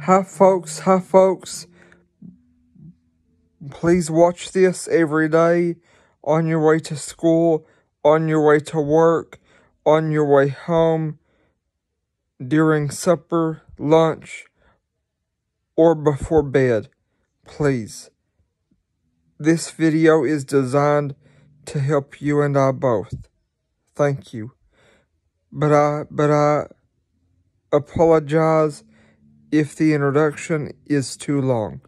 Hi folks, hi folks. Please watch this every day on your way to school, on your way to work, on your way home, during supper, lunch, or before bed. Please. This video is designed to help you and I both. Thank you. But I, but I apologize if the introduction is too long.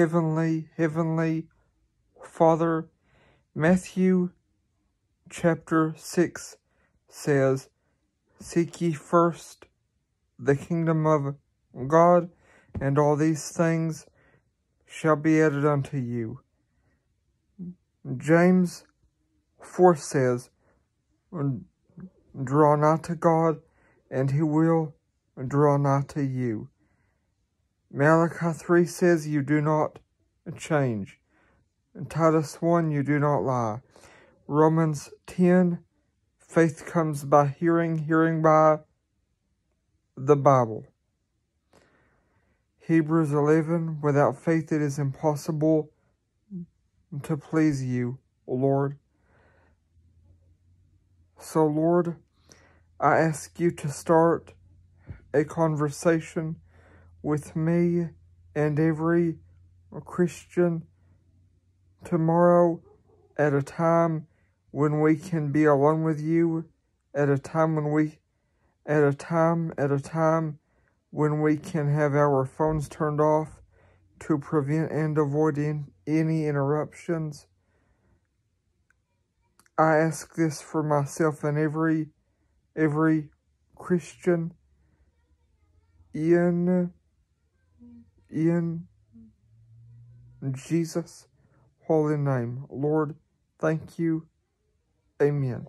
Heavenly, Heavenly Father, Matthew chapter 6 says, Seek ye first the kingdom of God, and all these things shall be added unto you. James 4 says, Draw nigh to God, and he will draw nigh to you. Malachi 3 says, You do not change. And Titus 1, You do not lie. Romans 10, Faith comes by hearing, hearing by the Bible. Hebrews 11, Without faith it is impossible to please you, Lord. So, Lord, I ask you to start a conversation with me and every Christian tomorrow at a time when we can be alone with you, at a time when we, at a time, at a time when we can have our phones turned off to prevent and avoid in, any interruptions. I ask this for myself and every, every Christian in in Jesus' holy name. Lord, thank you. Amen.